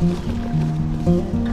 Música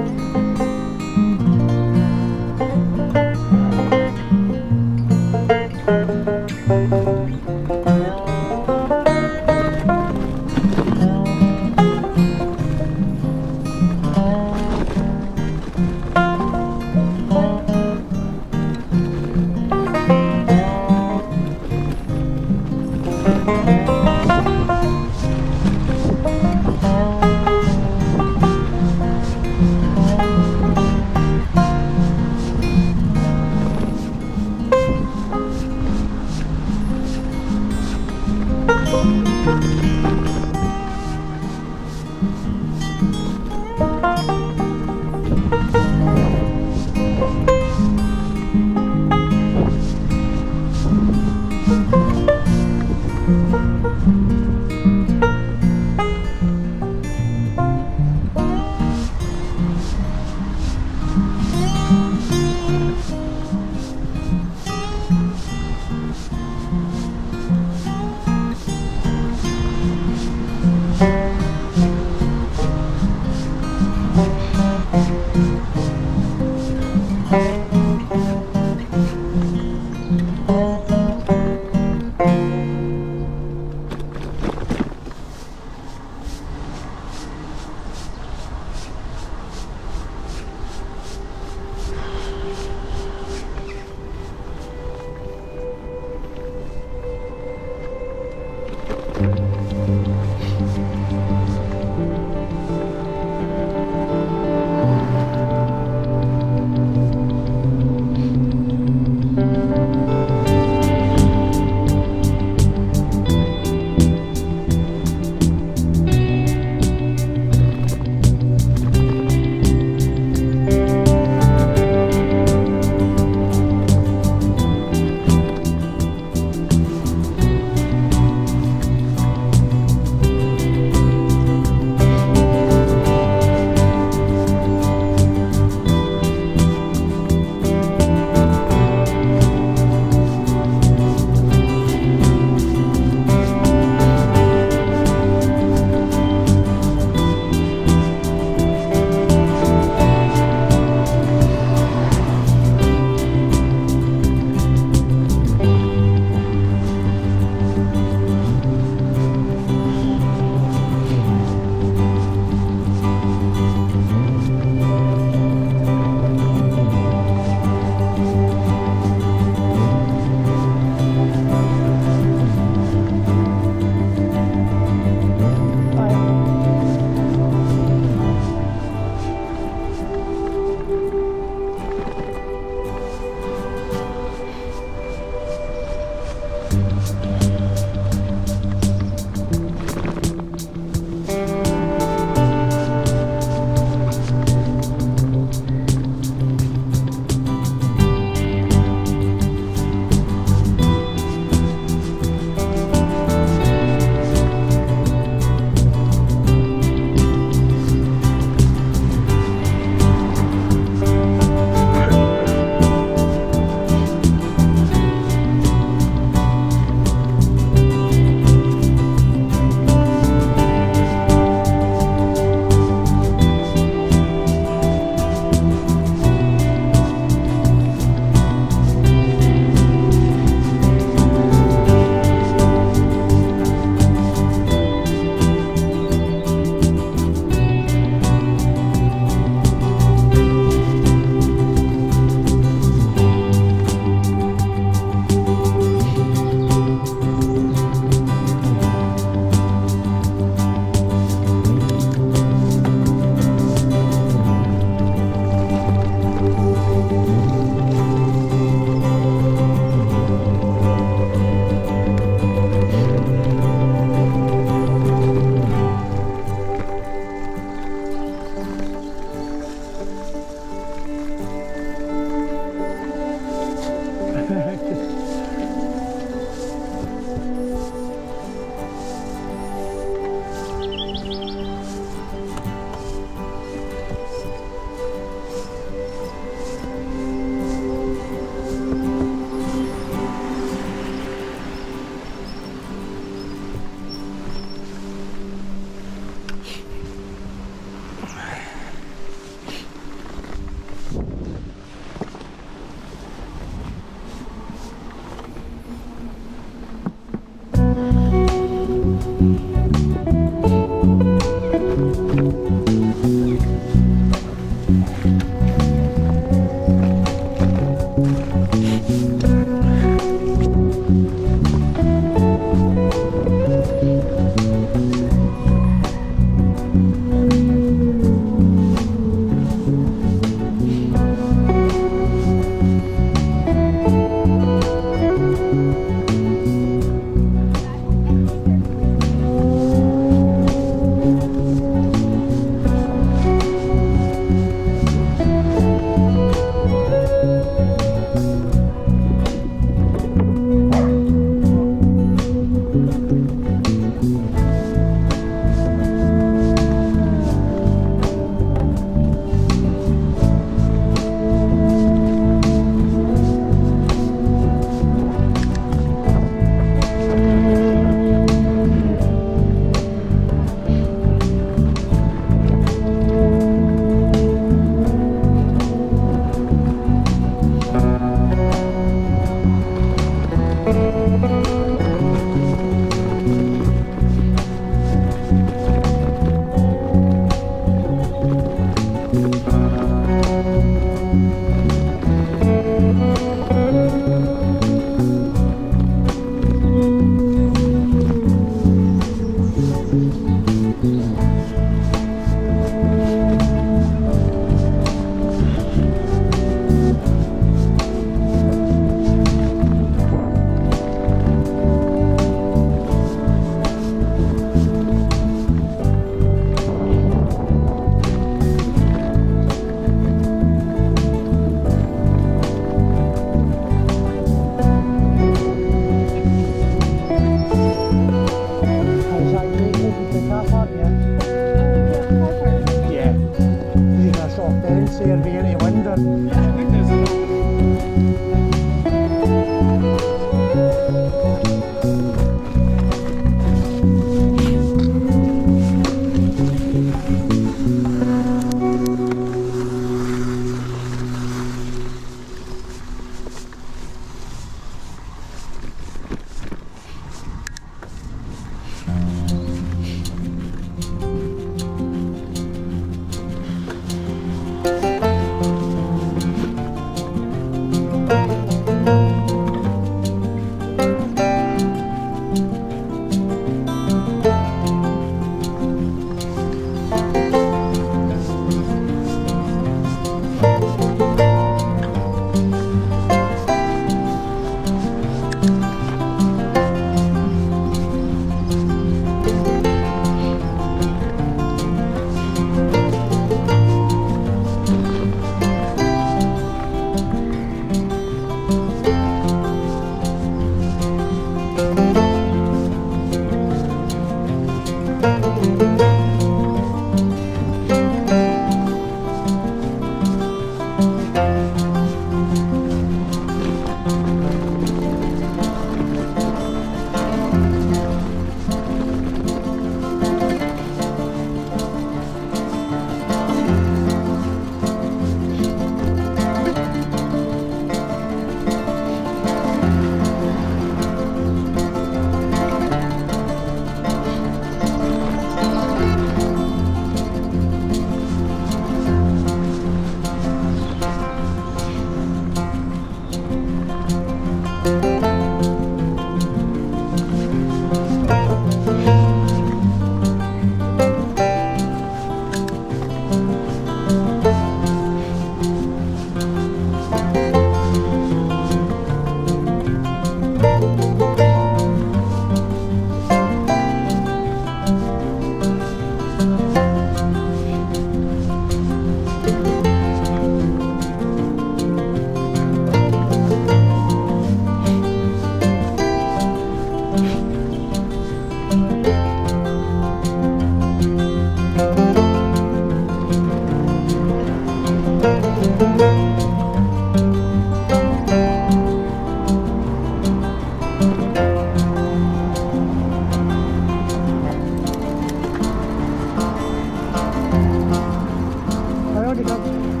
Leute,